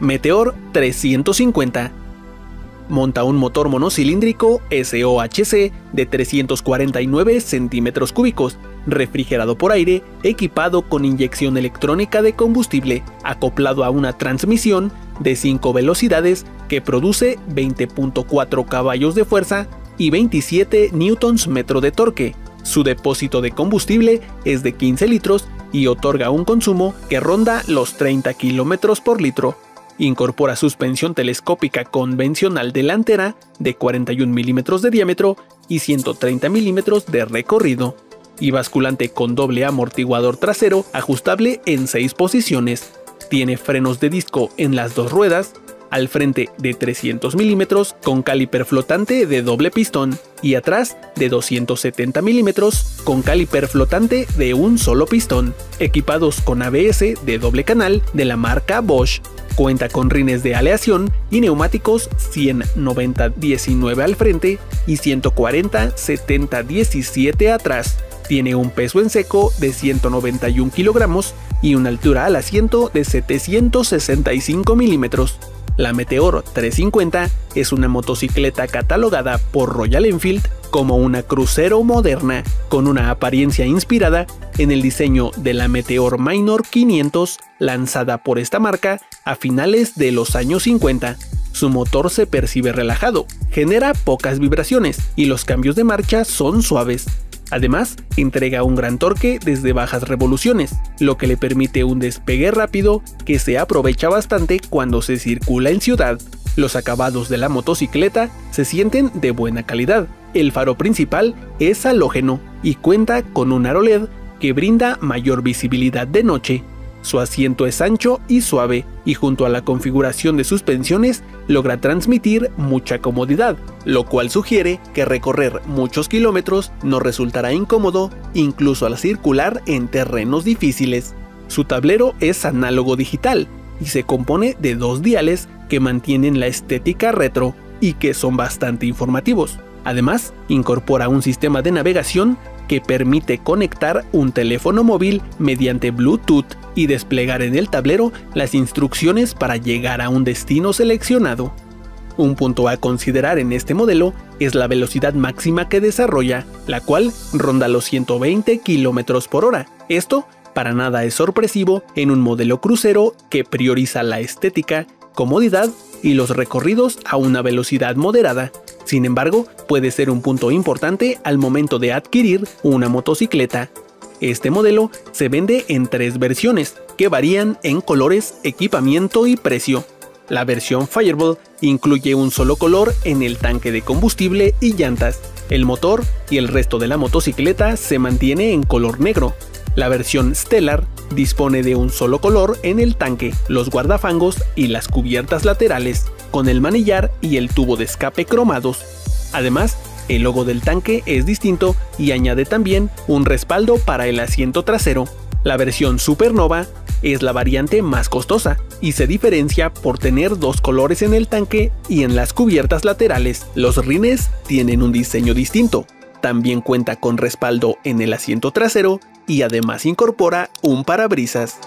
Meteor 350. Monta un motor monocilíndrico SOHC de 349 centímetros cúbicos, refrigerado por aire, equipado con inyección electrónica de combustible, acoplado a una transmisión de 5 velocidades que produce 20.4 caballos de fuerza y 27 newtons metro de torque. Su depósito de combustible es de 15 litros y otorga un consumo que ronda los 30 kilómetros por litro. Incorpora suspensión telescópica convencional delantera de 41 milímetros de diámetro y 130 milímetros de recorrido, y basculante con doble amortiguador trasero ajustable en 6 posiciones. Tiene frenos de disco en las dos ruedas, al frente de 300 milímetros con caliper flotante de doble pistón y atrás de 270 milímetros con caliper flotante de un solo pistón, equipados con ABS de doble canal de la marca Bosch. Cuenta con rines de aleación y neumáticos 190-19 al frente y 140-70-17 atrás. Tiene un peso en seco de 191 kilogramos y una altura al asiento de 765 milímetros. La Meteor 350 es una motocicleta catalogada por Royal Enfield como una crucero moderna, con una apariencia inspirada en el diseño de la Meteor Minor 500 lanzada por esta marca a finales de los años 50. Su motor se percibe relajado, genera pocas vibraciones y los cambios de marcha son suaves, Además, entrega un gran torque desde bajas revoluciones, lo que le permite un despegue rápido que se aprovecha bastante cuando se circula en ciudad. Los acabados de la motocicleta se sienten de buena calidad. El faro principal es halógeno y cuenta con un aro LED que brinda mayor visibilidad de noche. Su asiento es ancho y suave y junto a la configuración de suspensiones logra transmitir mucha comodidad, lo cual sugiere que recorrer muchos kilómetros no resultará incómodo incluso al circular en terrenos difíciles. Su tablero es análogo digital y se compone de dos diales que mantienen la estética retro y que son bastante informativos. Además, incorpora un sistema de navegación que permite conectar un teléfono móvil mediante Bluetooth y desplegar en el tablero las instrucciones para llegar a un destino seleccionado. Un punto a considerar en este modelo es la velocidad máxima que desarrolla, la cual ronda los 120 km por hora. Esto para nada es sorpresivo en un modelo crucero que prioriza la estética, comodidad y los recorridos a una velocidad moderada. Sin embargo, puede ser un punto importante al momento de adquirir una motocicleta. Este modelo se vende en tres versiones, que varían en colores, equipamiento y precio. La versión Fireball incluye un solo color en el tanque de combustible y llantas. El motor y el resto de la motocicleta se mantiene en color negro. La versión Stellar dispone de un solo color en el tanque, los guardafangos y las cubiertas laterales, con el manillar y el tubo de escape cromados. Además, el logo del tanque es distinto y añade también un respaldo para el asiento trasero. La versión Supernova es la variante más costosa y se diferencia por tener dos colores en el tanque y en las cubiertas laterales. Los rines tienen un diseño distinto. También cuenta con respaldo en el asiento trasero y además incorpora un parabrisas.